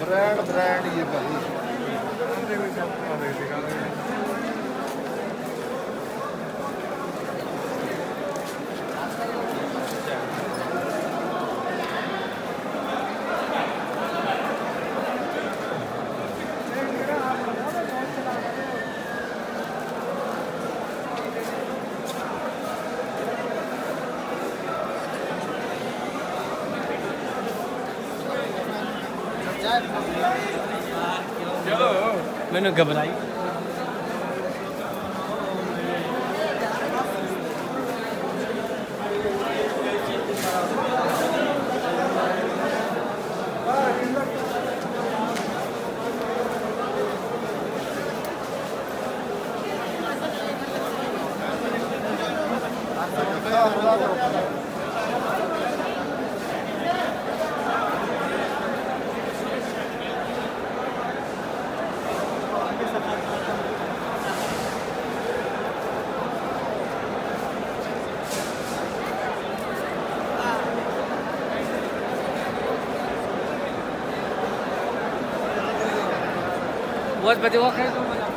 Brand brand ये भाई। Thank you. Menü kapıdayım. Thank you. बहुत बजे वो खेल